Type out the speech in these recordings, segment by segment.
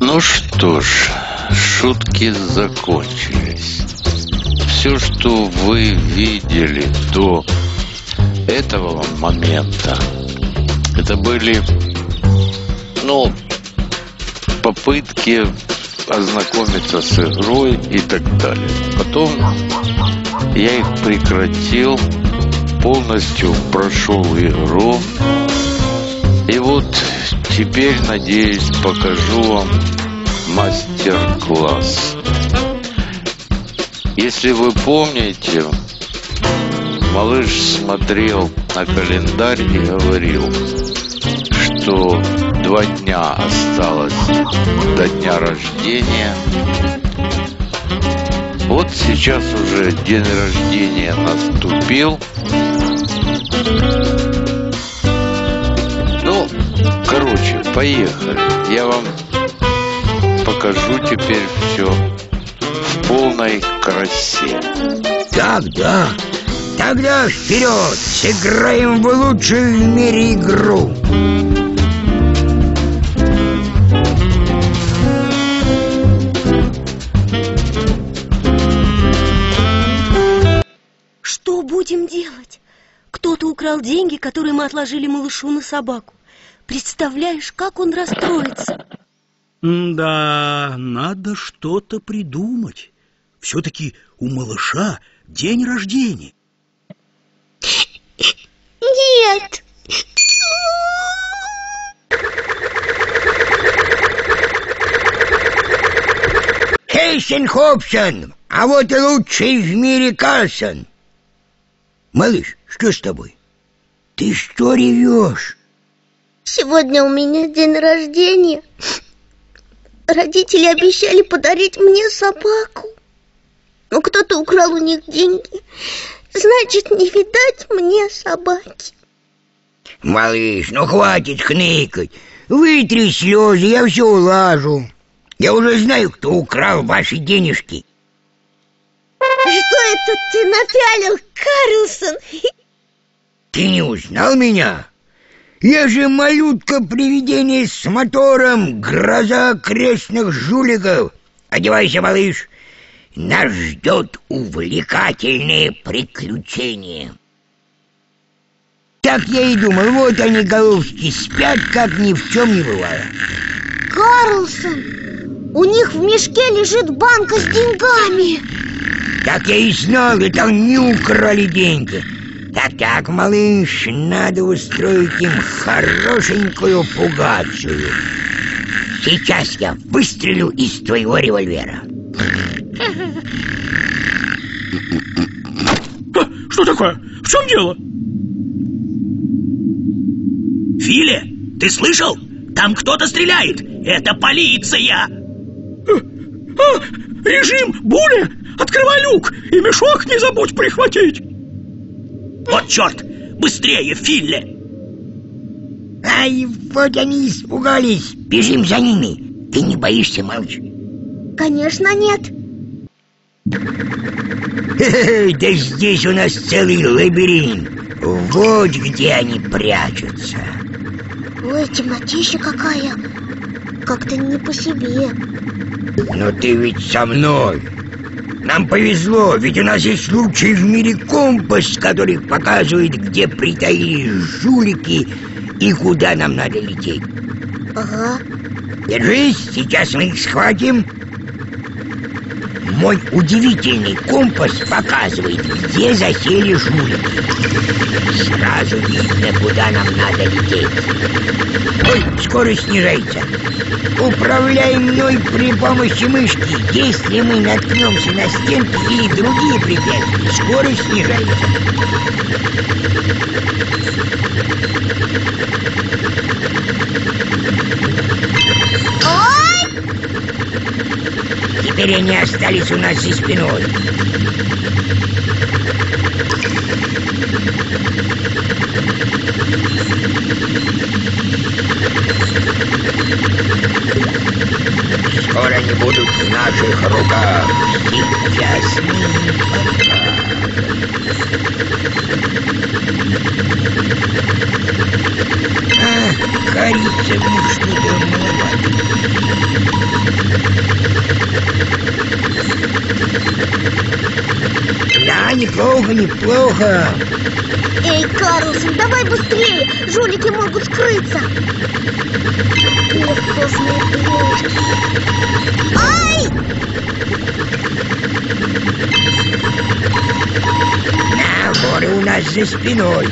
Ну что ж, шутки закончились. Все, что вы видели до этого момента, это были, ну, попытки ознакомиться с игрой и так далее. Потом я их прекратил, полностью прошел игру. И вот теперь, надеюсь, покажу вам мастер-класс. Если вы помните, малыш смотрел на календарь и говорил, что два дня осталось до дня рождения. Вот сейчас уже день рождения наступил. Ну, короче, поехали. Я вам покажу теперь все в полной красе. Так, да. Тогда вперед! Сыграем в лучшую в мире игру! Кто-то украл деньги, которые мы отложили малышу на собаку. Представляешь, как он расстроится? Да, надо что-то придумать. Все-таки у малыша день рождения. Нет. Хейсен Хобсон, а вот и лучший в мире Карлсон. Малыш, что с тобой? Ты что ревешь? Сегодня у меня день рождения. Родители обещали подарить мне собаку. Но кто-то украл у них деньги. Значит, не видать мне собаки. Малыш, ну хватит хныкать. Вытри слезы, я все улажу. Я уже знаю, кто украл ваши денежки. Что это ты напялил, Карлсон? Ты не узнал меня? Я же малютка-привидение с мотором, гроза окрестных жуликов. Одевайся, малыш, нас ждет увлекательные приключения. Так я и думал, вот они, головки, спят, как ни в чем не бывало. Карлсон, у них в мешке лежит банка с деньгами. Так я и знал, это они украли деньги. Так-так, малыш, надо устроить им хорошенькую пугацию. Сейчас я выстрелю из твоего револьвера. А, Что такое? В чем дело? Филе, ты слышал? Там кто-то стреляет. Это полиция. А, режим, буря, открывай люк и мешок не забудь прихватить. Вот черт, быстрее, Филле. Ай, вот они испугались. Бежим за ними. Ты не боишься, малыш? Конечно, нет. Да здесь у нас целый лабиринт. Вот где они прячутся. Ой, темнотища какая. Как-то не по себе. Но ты ведь со мной. Нам повезло, ведь у нас есть лучший в мире компас, который показывает, где притаились жулики и куда нам надо лететь. Ага. Держись, сейчас мы их схватим. Мой удивительный компас показывает, где засели жулики. Сразу видно, куда нам надо лететь. Ой, скорость снижается. Управляй мной при помощи мышки. Если мы наткнемся на стенки или другие препятствия, скорость снижается. Ой! Теперь они остались у нас за спиной. скоро они будут в наших руках. Сейчас неплохо, неплохо. Эй, Карлсон, давай быстрее! Жулики могут скрыться! Плюшки. Ай! На, воры у нас за спиной.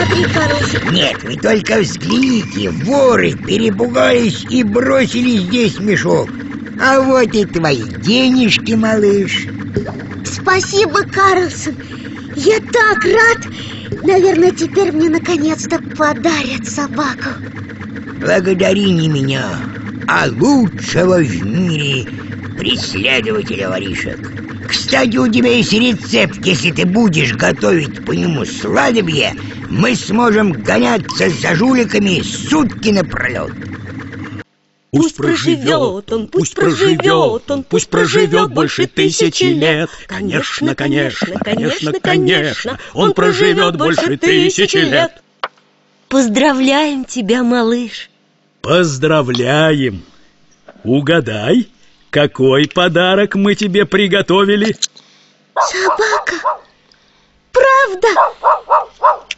Смотри, Карлсон, Нет, вы только взгляните, воры перепугались и бросили здесь мешок. А вот и твои денежки, малыш. спасибо, Карлсон! Я так рад! Наверное, теперь мне наконец-то подарят собаку. Благодари не меня, а лучшего в мире преследователя воришек. Кстати, у тебя есть рецепт, если ты будешь готовить по нему сладобье, мы сможем гоняться за жуликами сутки напролет. Пусть проживет он, пусть проживет он, пусть проживет больше тысячи лет. Конечно, конечно, конечно, конечно, он проживет больше тысячи лет. Поздравляем тебя, малыш. Поздравляем! Угадай, какой подарок мы тебе приготовили? Собака! Правда?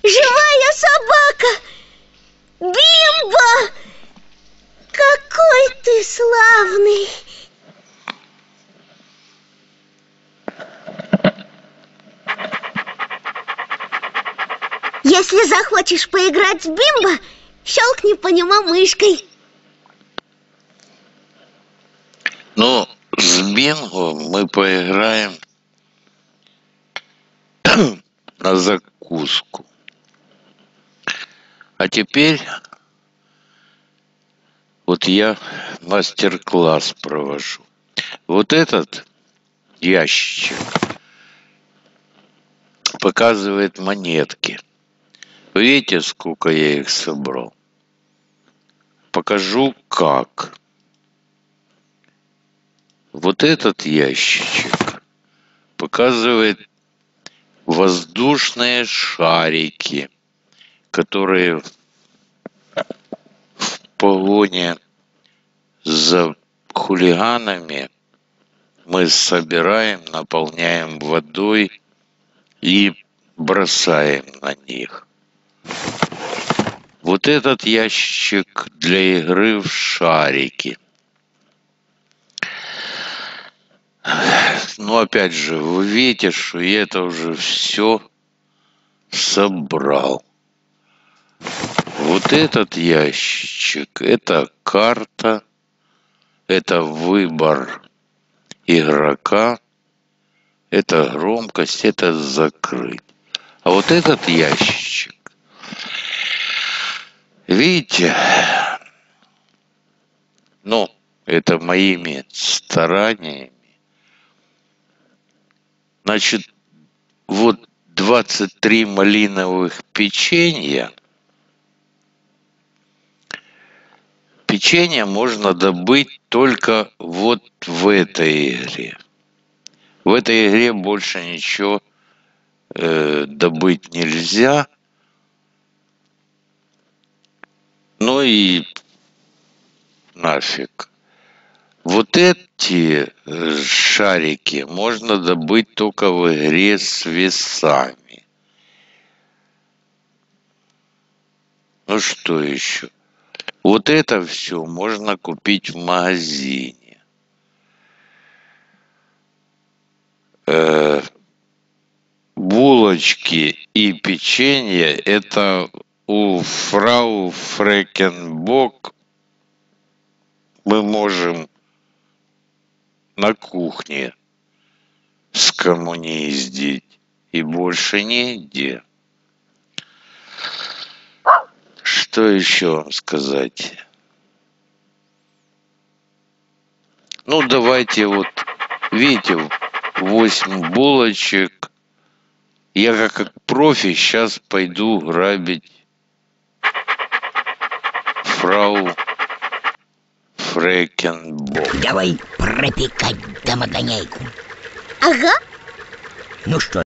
Живая собака! Бимба! Какой ты славный! Если захочешь поиграть с Бимбо, щелкни по нему мышкой. Ну, с бинго мы поиграем на закуску. А теперь вот я мастер-класс провожу. Вот этот ящик показывает монетки. Видите, сколько я их собрал? Покажу как. Вот этот ящичек показывает воздушные шарики, которые в погоне за хулиганами мы собираем, наполняем водой и бросаем на них. Вот этот ящик для игры в шарики. Но опять же, вы видите, что я это уже все собрал. Вот этот ящик, это карта, это выбор игрока, это громкость, это закрыть. А вот этот ящик, видите, ну, это моими стараниями. Значит, вот 23 малиновых печенья. Печенье можно добыть только вот в этой игре. В этой игре больше ничего э, добыть нельзя. Ну и нафиг. Вот эти э, шарики можно добыть только в игре с весами. Ну что еще? Вот это все можно купить в магазине. Э, булочки и печенье это у фрау Фрекенбок мы можем на кухне скоммуниздить и больше нигде. Что еще вам сказать? Ну, давайте вот, видите, 8 булочек. Я как профи, сейчас пойду грабить фрау Фрекенбок. Давай пропекать домогоняйку. Ага. Ну что,